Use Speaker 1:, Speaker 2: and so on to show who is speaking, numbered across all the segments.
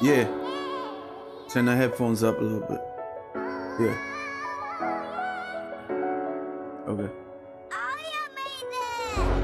Speaker 1: Yeah. Turn the headphones up a little bit. Yeah. Okay.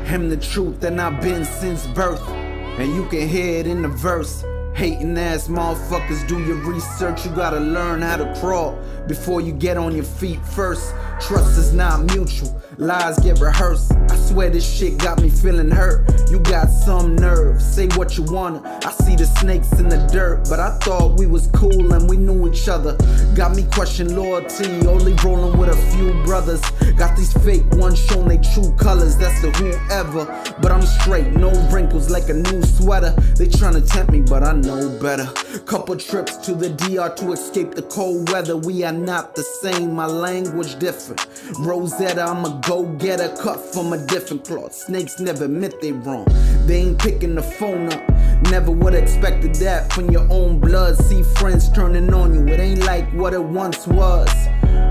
Speaker 2: MthaTruth, and I've been since birth. And you can hear it in the verse. Hating ass motherfuckers, do your research. You gotta learn how to crawl before you get on your feet first. Trust is not mutual, lies get rehearsed. I swear this shit got me feeling hurt. You got some nerve, say what you wanna. I see the snakes in the dirt, but I thought we was cool and we knew each other. Got me question loyalty, only rolling with a few brothers. Got these fake ones showing they true colors, that's the whoever. But I'm straight, no wrinkles like a new sweater. They tryna tempt me, but I know better. Couple trips to the DR to escape the cold weather. We are not the same, my language different. Rosetta, I'm a go getter, cut from a different cloth. Snakes never admit they wrong. They ain't picking the phone up. Never would expected that from your own blood. See friends turning on you, it ain't like what it once was.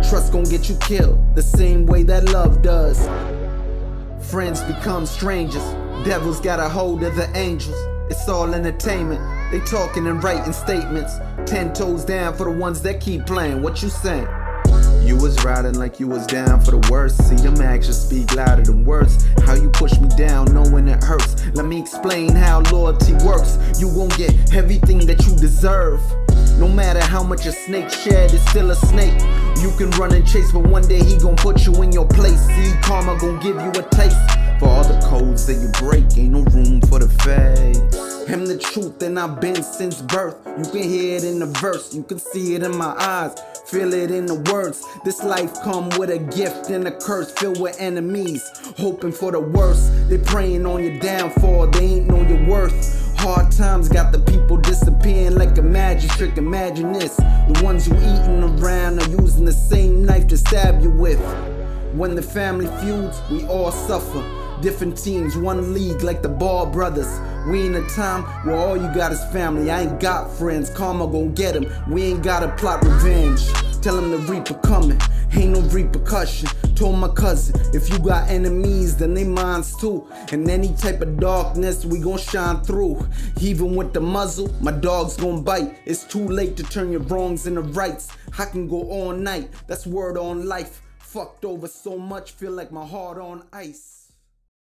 Speaker 2: Trust gon' get you killed the same way that love does. Friends become strangers. Devils got a hold of the angels. It's all entertainment. They talking and writing statements. Ten toes down for the ones that keep playing. What you saying? You was riding like you was down for the worst. See them actions speak louder than words. How you push me down knowing it hurts. Let me explain how loyalty works. You won't get everything that you deserve. No matter how much a snake shed, it's still a snake. You can run and chase, but one day he gon' put you in your place. See, karma gon' give you a taste. For all the codes that you break, ain't no room for the fake. MthaTruth, and I've been since birth. You can hear it in the verse, you can see it in my eyes, feel it in the words. This life come with a gift and a curse, filled with enemies, hoping for the worst. They praying on your downfall, they ain't know your worth. Hard times got the people disappearing like a magic trick. Imagine this: the ones you eating around are using the same knife to stab you with. When the family feuds, we all suffer. Different teams, one league like the Ball brothers. We in a time where all you got is family. I ain't got friends, karma gon' get him. We ain't gotta plot revenge. Tell him the reaper coming, ain't no repercussion. Told my cousin, if you got enemies, then they minds too. And any type of darkness, we gon' shine through. Even with the muzzle, my dog's gon' bite. It's too late to turn your wrongs into rights. I can go all night, that's word on life. Fucked over so much, feel like my heart on ice.